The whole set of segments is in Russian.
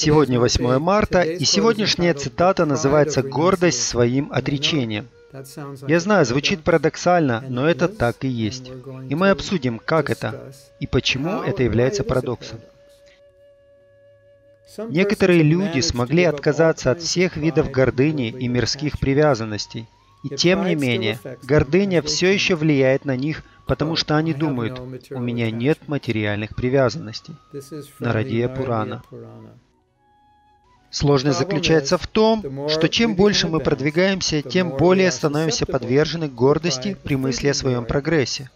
Сегодня 8 марта, и сегодняшняя цитата называется «Гордость своим отречением». Я знаю, звучит парадоксально, но это так и есть. И мы обсудим, как это и почему это является парадоксом. Некоторые люди смогли отказаться от всех видов гордыни и мирских привязанностей. И тем не менее, гордыня все еще влияет на них, потому что они думают, у меня нет материальных привязанностей. Нарадия Пурана. Сложность заключается в том, что чем больше мы продвигаемся, тем более становимся подвержены гордости при мысли о своем прогрессе.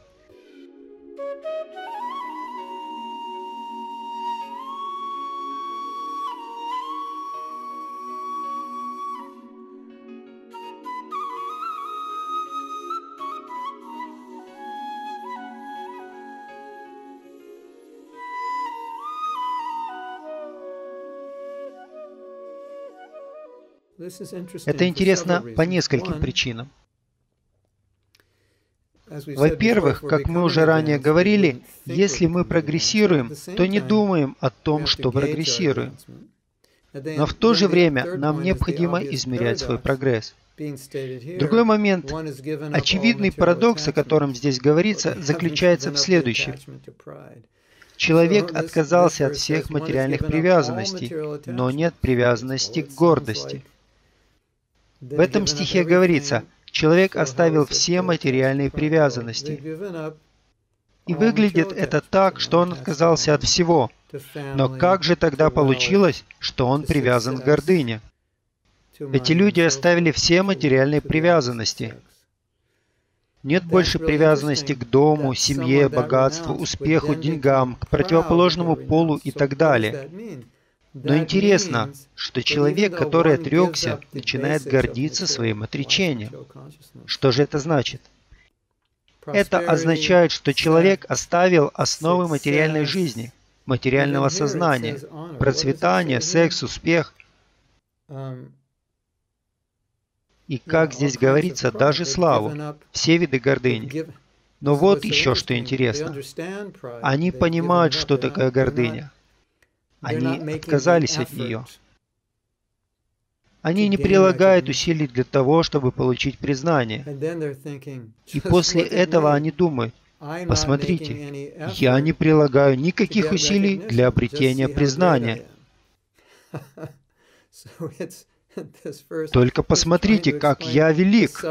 Это интересно по нескольким причинам. Во-первых, как мы уже ранее говорили, если мы прогрессируем, то не думаем о том, что прогрессируем. Но в то же время нам необходимо измерять свой прогресс. Другой момент, очевидный парадокс, о котором здесь говорится, заключается в следующем. Человек отказался от всех материальных привязанностей, но не от привязанности к гордости. В этом стихе говорится, человек оставил все материальные привязанности. И выглядит это так, что он отказался от всего. Но как же тогда получилось, что он привязан к гордыне? Эти люди оставили все материальные привязанности. Нет больше привязанности к дому, семье, богатству, успеху, деньгам, к противоположному полу и так далее. Но интересно, что человек, который отрекся, начинает гордиться своим отречением. Что же это значит? Это означает, что человек оставил основы материальной жизни, материального сознания, процветания, секс, успех. И как здесь говорится, даже славу, все виды гордыни. Но вот еще что интересно. Они понимают, что такое гордыня. Они отказались от нее. Они не прилагают усилий для того, чтобы получить признание. И после этого они думают, посмотрите, я не прилагаю никаких усилий для обретения признания. Только посмотрите, как я велик.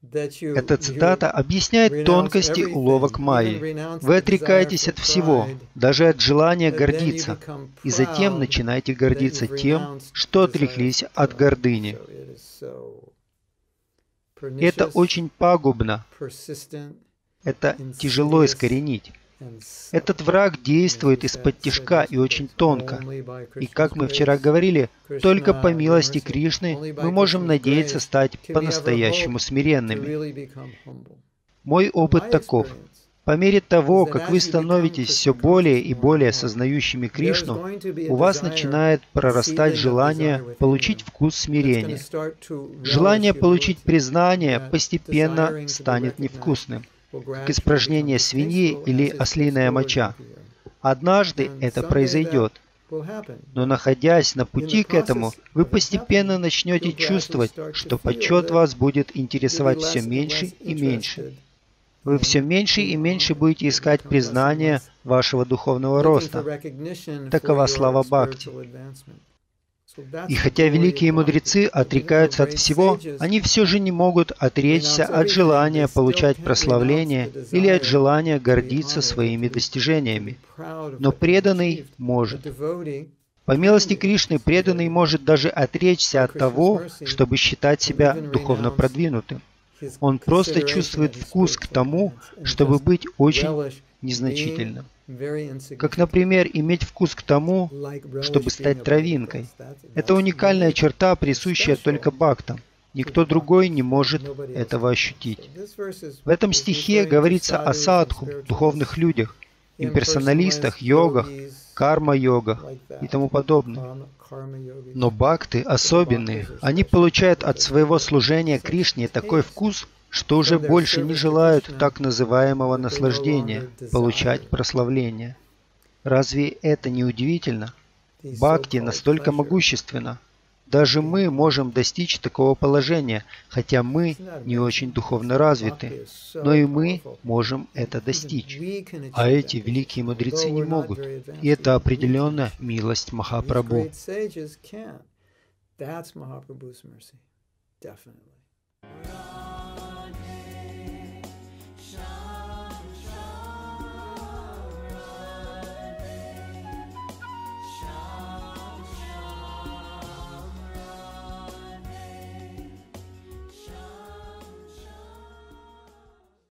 Эта цитата объясняет тонкости уловок Майи. Вы отрекаетесь от всего, даже от желания гордиться, и затем начинаете гордиться тем, что отреклись от гордыни. Это очень пагубно. Это тяжело искоренить. Этот враг действует из-под тишка и очень тонко. И как мы вчера говорили, только по милости Кришны мы можем надеяться стать по-настоящему смиренными. Мой опыт таков. По мере того, как вы становитесь все более и более осознающими Кришну, у вас начинает прорастать желание получить вкус смирения. Желание получить признание постепенно станет невкусным к испражнению свиньи или ослиная моча. Однажды это произойдет. Но находясь на пути к этому, вы постепенно начнете чувствовать, что почет вас будет интересовать все меньше и меньше. Вы все меньше и меньше будете искать признания вашего духовного роста. Такова слава Бхакти. И хотя великие мудрецы отрекаются от всего, они все же не могут отречься от желания получать прославление или от желания гордиться своими достижениями. Но преданный может. По милости Кришны, преданный может даже отречься от того, чтобы считать себя духовно продвинутым. Он просто чувствует вкус к тому, чтобы быть очень незначительным. Как, например, иметь вкус к тому, чтобы стать травинкой. Это уникальная черта, присущая только бхактам. Никто другой не может этого ощутить. В этом стихе говорится о садху, духовных людях, имперсоналистах, йогах, карма-йогах и тому подобное. Но бхакты особенные. Они получают от своего служения Кришне такой вкус, что уже больше не желают так называемого наслаждения, получать прославление. Разве это не удивительно? Бхакти настолько могущественна. Даже мы можем достичь такого положения, хотя мы не очень духовно развиты, но и мы можем это достичь. А эти великие мудрецы не могут. И это определенно милость Махапрабху. Definitely.